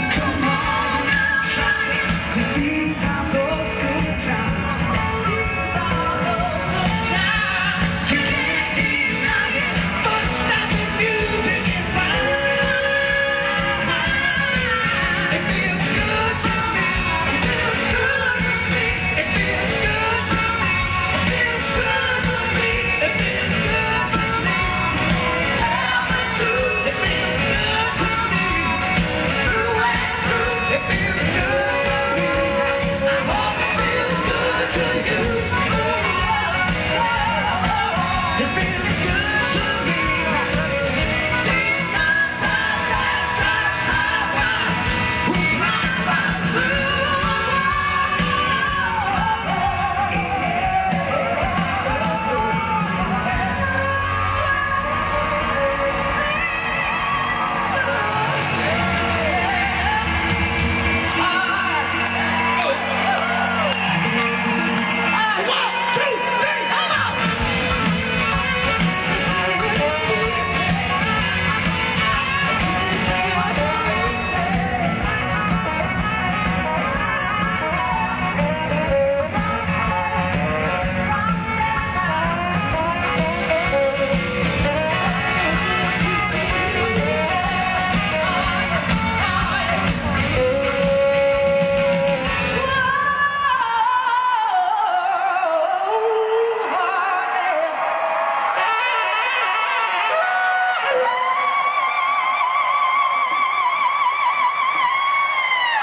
come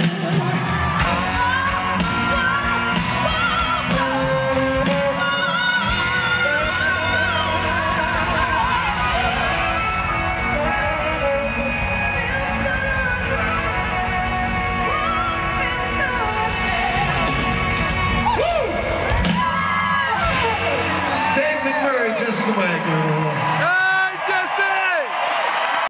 Thank you.